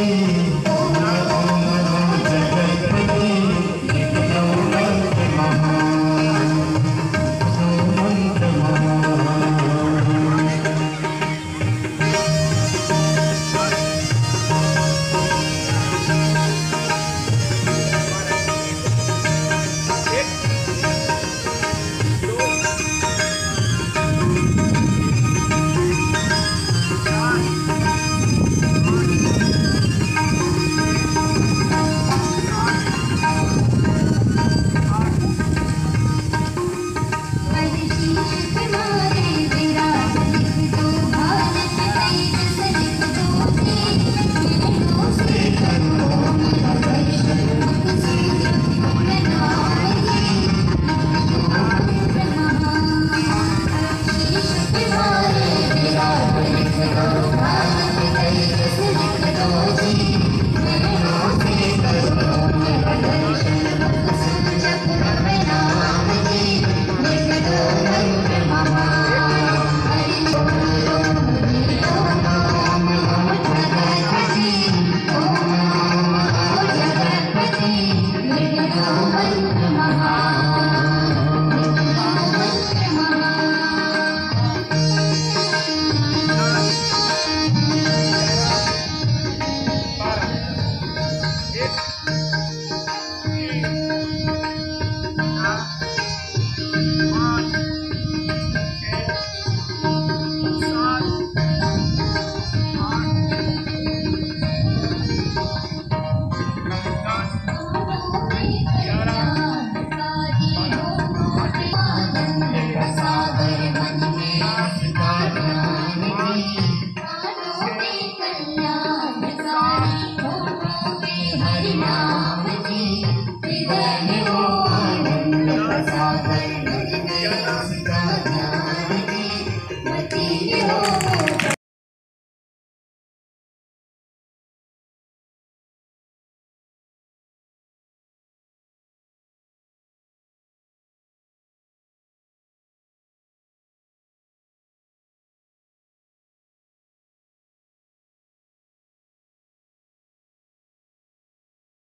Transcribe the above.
Oh. Gracias. Ram ji हृदय आनंद सा